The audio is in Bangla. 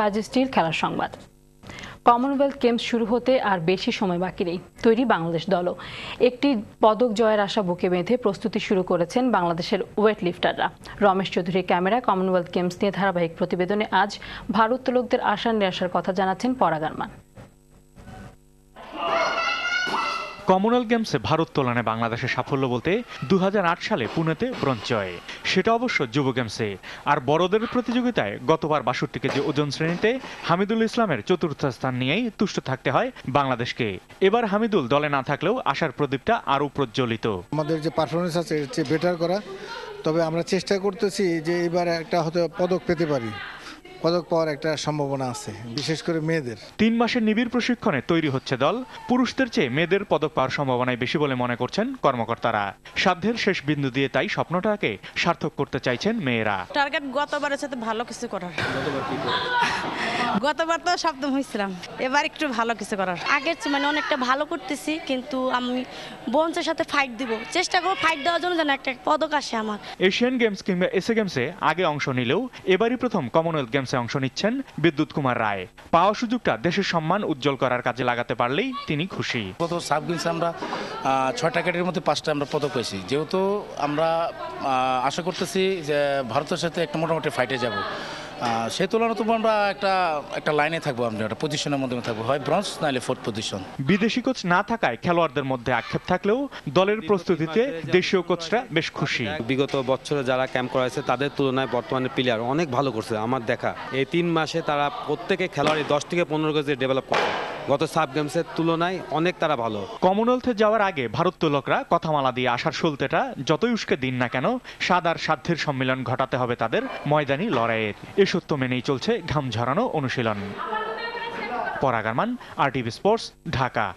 বাজিস্টির খেলার সংবাদ। কমনওয়েলথ গেমস শুরু হতে আর বেশি সময় বাকি নেই, তৈরি বাংলাদেশ দলও। একটি পদক জয়ের আশা বুকে বেঁধে প্রস্তুতি শুরু করেছেন বাংলাদেশের ওয়েট লিফটাররা রমেশ চৌধুরীর ক্যামেরা, কমনওয়েলথ গেমস নিয়ে ধারাবাহিক প্রতিবেদনে আজ ভারোত্তোলকদের আশা নিরাশার কথা জানাচ্ছেন পরাগারমান কমনওয়েলথ গেমসে ভারোত্তোলনে বাংলাদেশের সাফল্য বলতে দু হাজার আট সালে পুনেতে ব্রোঞ্জ জয়। সেটা অবশ্য যুব গেমসে আর বড়দের প্রতিযোগিতায় গতবার বাষট্টি কেজি ওজন শ্রেণীতে হামিদুল ইসলামের চতুর্থ স্থান নিয়েই তুষ্ট থাকতে হয় বাংলাদেশকে। এবার হামিদুল দলে না থাকলেও আশার প্রদীপটা আরও প্রজ্বলিত। আমাদের যে পারফরমেন্স আছে বেটার করা। তবে আমরা চেষ্টা করতেছি যে এবার একটা হয়তো পদক পেতে পারি। পদক পাওয়ার একটা সম্ভাবনা আছে বিশেষ করে মেয়েদের। তিন মাসের নিবিড় প্রশিক্ষণে তৈরি হচ্ছে দল। পুরুষদের চেয়ে মেয়েদের পদক পাওয়ার সম্ভাবনাই বেশি বলে মনে করছেন কর্মকর্তারা। সাধ্যের শেষ বিন্দু দিয়ে তাই স্বপ্নটাকে সার্থক করতে চাইছেন মেয়েরা। টার্গেট গতবারের সাথে ভালো কিছু করার। গতবার তো সপ্তম হয়েছিলাম এবার একটু ভালো কিছু করার। আগের চেয়ে মানে অনেকটা ভালো করতেছি কিন্তু আমি বোনসের সাথে ফাইট দিব। চেষ্টা করব ফাইট দেওয়ার জন্য যেন একটা পদক আসে আমার। এশিয়ান গেমস কিংবা এসএ গেমসে আগে অংশ নিলেও এবারই প্রথম কমনওয়েলথ গেমসে অংশ নিচ্ছেন বিদ্যুৎ কুমার রায়। পাওয়া সুযোগটা দেশের সম্মান উজ্জ্বল করার কাজে লাগাতে পারলেই তিনি খুশি। গত সাব আমরা ছয়টা ক্যাটের মধ্যে পাঁচটা আমরা পদক পেয়েছি যেহেতু আমরা আশা করতেছি যে ভারতের সাথে একটা মোটামুটি ফাইটে যাব। তুলনায় তবু আমরা একটা একটা লাইনে থাকব আমরা একটা পজিশনের মধ্যে থাকব। হয় ব্রঞ্জ নাহলে ফোর্থ পজিশন বিদেশি কোচ না থাকায় খেলোয়াড়দের মধ্যে আক্ষেপ থাকলেও দলের প্রস্তুতিতে দেশীয় কোচরা বেশ খুশি। বিগত বছরে যারা ক্যাম্প করাইছে তাদের তুলনায় বর্তমানে প্লেয়ার অনেক ভালো করছে আমার দেখা। এই তিন মাসে তারা প্রত্যেকে খেলোয়াড়ি দশ থেকে পনেরো কেজি ডেভেলপ করছে। গত সাব গেমসের তুলনায় অনেক তারা ভালো। কমনওয়েলথে যাওয়ার আগে ভারোত্তোলকরা কথামালা দিয়ে আসার শুলতেটা যতই উস্কে দিন না কেন, স্বাদ আর সাধ্যের সম্মেলন ঘটাতে হবে তাদের ময়দানি লড়াইয়ের এ সত্য মেনেই চলছে ঘাম ঝরানো অনুশীলন। পরাগারমান আর টিভি স্পোর্টস ঢাকা।